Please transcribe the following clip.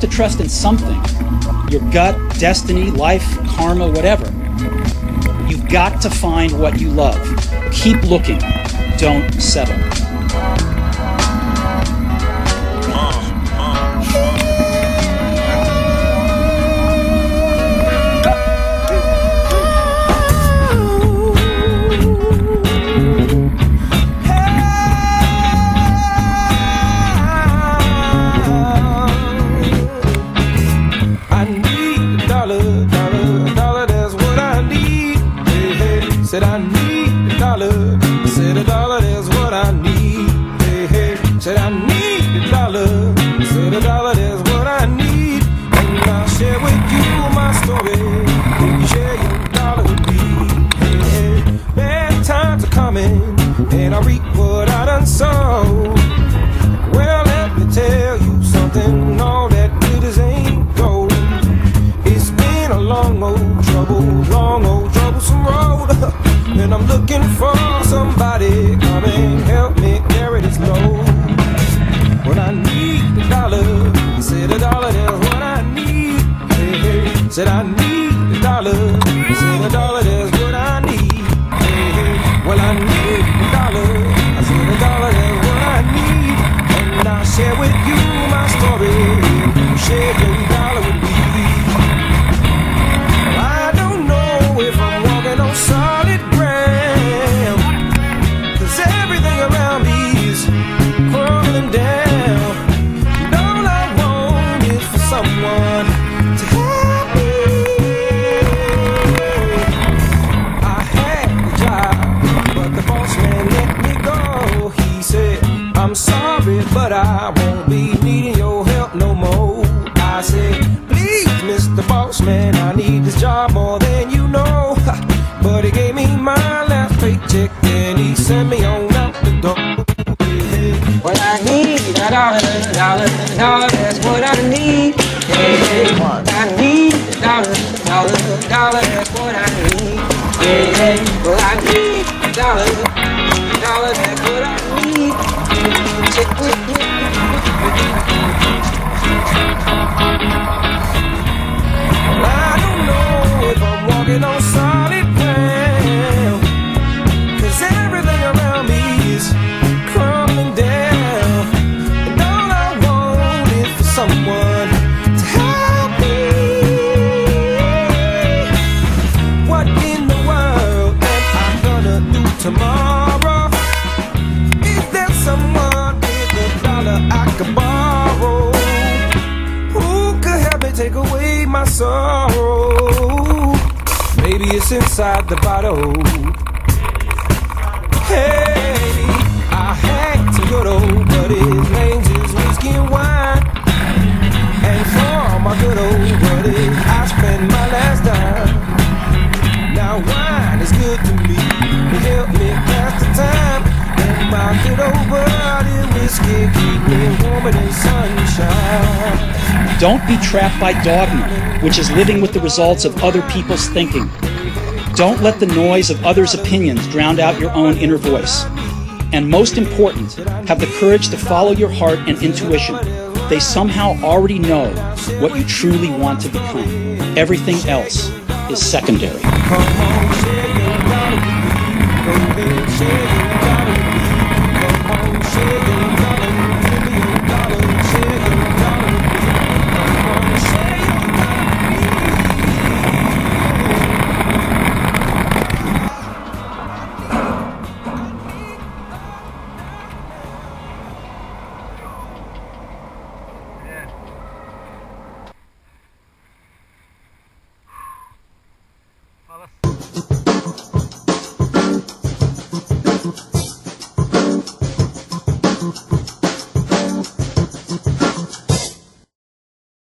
to trust in something your gut, destiny, life, karma, whatever. You've got to find what you love. Keep looking. Don't settle. Dollar, dollar, that's what I need. Hey, hey, said I need a dollar. Said a dollar, that's what I need. Hey, hey, said I need a dollar. Said a dollar, that's what I need. And I'll share with you my story. Share your dollar with me. Bad times are coming, and I reap what I done sow. Well, let me tell you something. All said I need a dollar, I said a dollar, that's Man, I need this job more than you know. But he gave me my last paycheck and he sent me on out the door. Well, I need a dollar, dollar, dollar, that's what I need. Hey, I need a dollar, dollar, dollar, that's what I need. Hey, well, I need a dollar, tomorrow? Is there someone with a dollar I could borrow? Who could help me take away my sorrow? Maybe it's inside the bottle. Hey, I had to go to, but his name's is whiskey and wine. And for my good old buddy, I spent my last dime. Now wine is good to me, Good whiskey keep me warm in sunshine. Don't be trapped by dogma, which is living with the results of other people's thinking. Don't let the noise of others' opinions drown out your own inner voice. And most important, have the courage to follow your heart and intuition. They somehow already know what you truly want to become. Everything else is secondary.